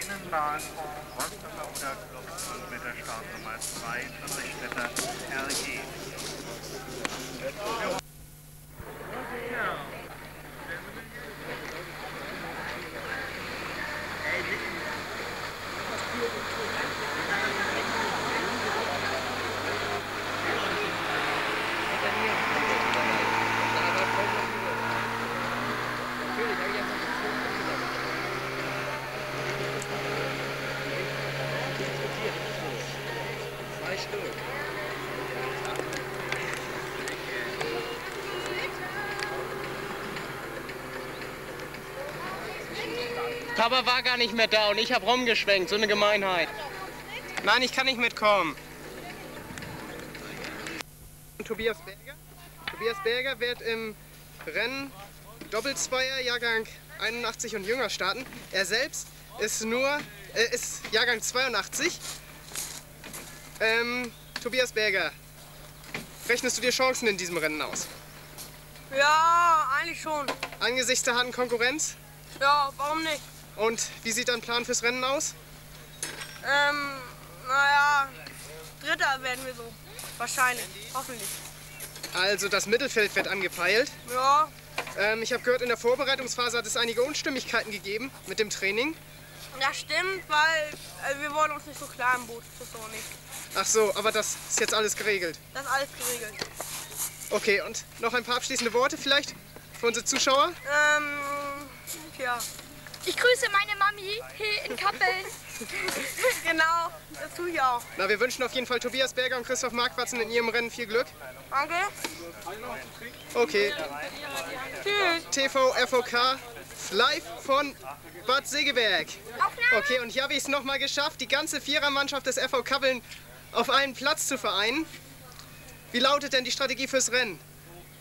Innenbahn Innenbahnhof Rostocker oder Kluft mit der Startnummer 42 Richter RG. Papa war gar nicht mehr da und ich habe rumgeschwenkt, so eine Gemeinheit. Nein, ich kann nicht mitkommen. Tobias Berger. Tobias Berger wird im Rennen Doppelzweier Jahrgang 81 und jünger starten. Er selbst ist nur äh, ist Jahrgang 82. Ähm, Tobias Berger, rechnest du dir Chancen in diesem Rennen aus? Ja, eigentlich schon. Angesichts der harten Konkurrenz? Ja, warum nicht? Und wie sieht dein Plan fürs Rennen aus? Ähm, naja, Dritter werden wir so. Wahrscheinlich, hoffentlich. Also das Mittelfeld wird angepeilt. Ja, Ähm, ich habe gehört, in der Vorbereitungsphase hat es einige Unstimmigkeiten gegeben mit dem Training. das stimmt, weil äh, wir wollen uns nicht so klar im Boot. Das ist so nicht. Ach so, aber das ist jetzt alles geregelt. Das ist alles geregelt. Okay, und noch ein paar abschließende Worte vielleicht für unsere Zuschauer? Ähm, ja. Ich grüße meine Mami hier in Kappeln. genau, das tue ich auch. Na, wir wünschen auf jeden Fall Tobias Berger und Christoph Marquartzen in ihrem Rennen viel Glück. Danke. Okay, Tschüss. TV FOK live von Bad Segeberg. Okay, und hier habe ich es nochmal geschafft, die ganze Vierermannschaft des FV Kappeln auf einen Platz zu vereinen. Wie lautet denn die Strategie fürs Rennen?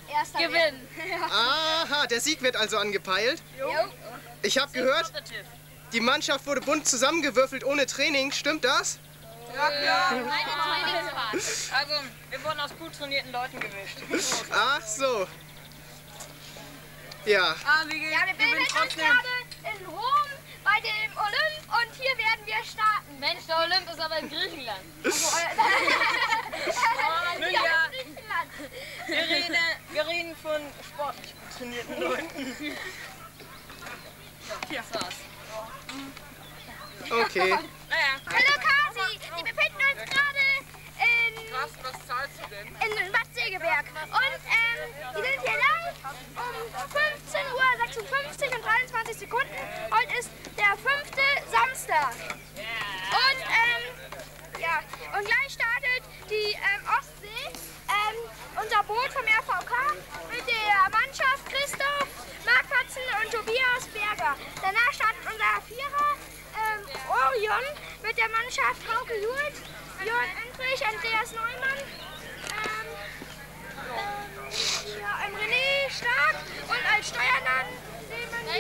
Erster Gewinn. Aha, der Sieg wird also angepeilt. Ich habe gehört, die Mannschaft wurde bunt zusammengewürfelt ohne Training. Stimmt das? Also, wir wurden aus gut trainierten Leuten gewischt. Ach so. Ja, Ah, geht's? Ja, wir befinden uns gerade in Rom bei dem Olymp und hier werden wir starten. Mensch, der Olymp ist aber in Griechenland. Nun Ja, ja, Griechenland. wir reden, wir reden von sportlich gut trainierten Leuten. Okay. Naja, Hallo Kasi, wir befinden uns gerade in, was, was zahlst du denn? in Bad Segeberg. Und ähm, wir sind hier live um 15.56 Uhr und 23 Sekunden. Heute ist der fünfte Samstag. Und ähm, ja, und gleich startet die ähm, Ostsee, ähm, unser Boot vom RVK mit der Mannschaft Christoph, Marquartzen und Berger. Danach startet unser Vierer ähm, Orion mit der Mannschaft Hauke Jules, Jörn Endrich, Andreas Neumann, ähm, ähm, ja, René Stark und als Steuermann sehen wir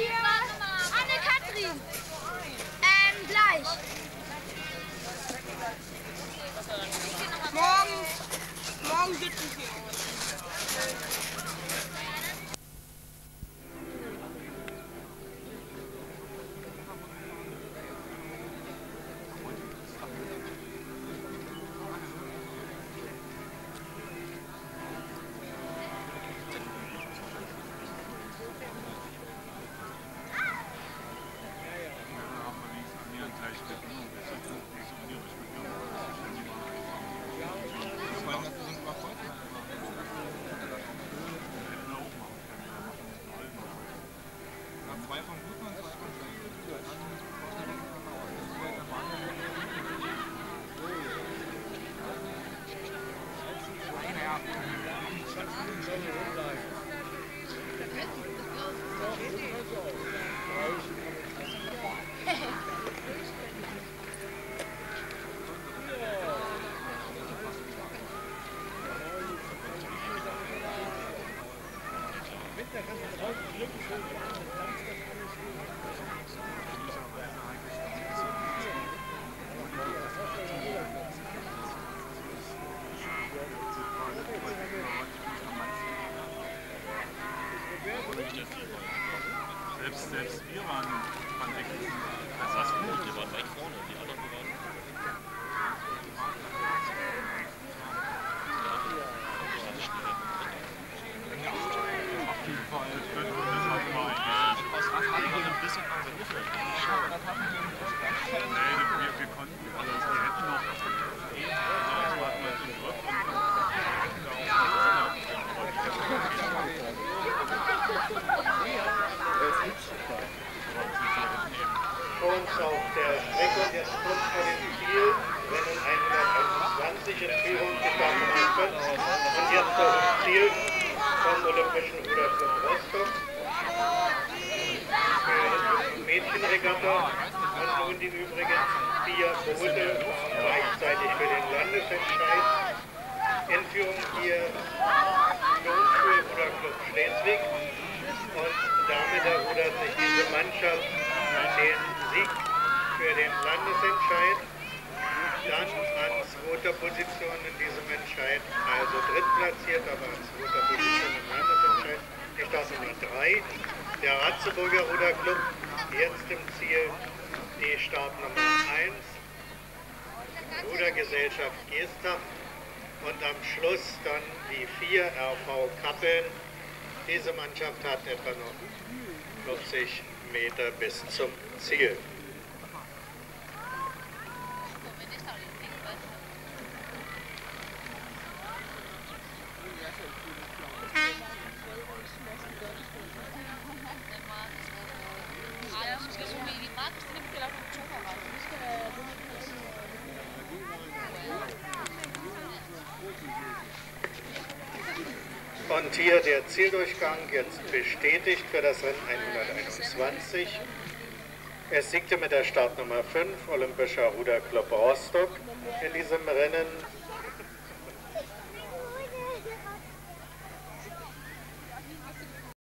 Selbst, selbst wir waren, waren weg. Das war gut, wir waren weit vorne. In Führung gestartet haben. Und jetzt dem Ziel vom Olympischen Ruderclub Rostock. Für Mädchenregatta und nun die übrigen vier Boote gleichzeitig für den Landesentscheid. In Führung hier Lohnschul Ruderclub Schleswig. Und damit errudert sich diese Mannschaft den Sieg für den Landesentscheid. Position in diesem Entscheid, also drittplatziert, aber an zweiter Position im Landesentscheid, die Startnummer 3, der Ratzeburger Ruderclub, jetzt im Ziel die Startnummer 1, Rudergesellschaft Geestach und am Schluss dann die 4 RV Kappeln. Diese Mannschaft hat etwa noch 40 Meter bis zum Ziel. Und hier der Zieldurchgang jetzt bestätigt für das Rennen 121. Es siegte mit der Startnummer 5 Olympischer Ruderclub Rostock in diesem Rennen